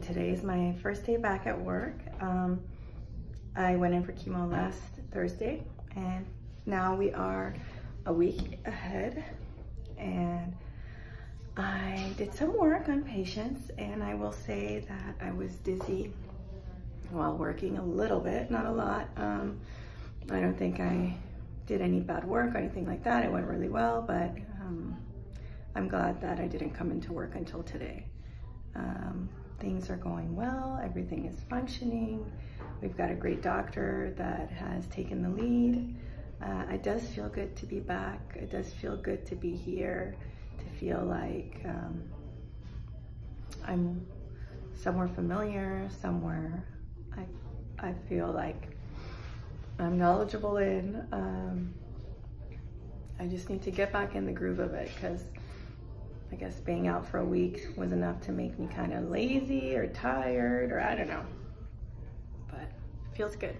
Today is my first day back at work. Um, I went in for chemo last Thursday and now we are a week ahead and I did some work on patients and I will say that I was dizzy while working a little bit, not a lot. Um, I don't think I did any bad work or anything like that. It went really well, but um, I'm glad that I didn't come into work until today. Um, things are going well, everything is functioning. We've got a great doctor that has taken the lead. Uh, it does feel good to be back. It does feel good to be here, to feel like um, I'm somewhere familiar, somewhere I, I feel like I'm knowledgeable in. Um, I just need to get back in the groove of it because I guess being out for a week was enough to make me kind of lazy or tired or I don't know. But feels good.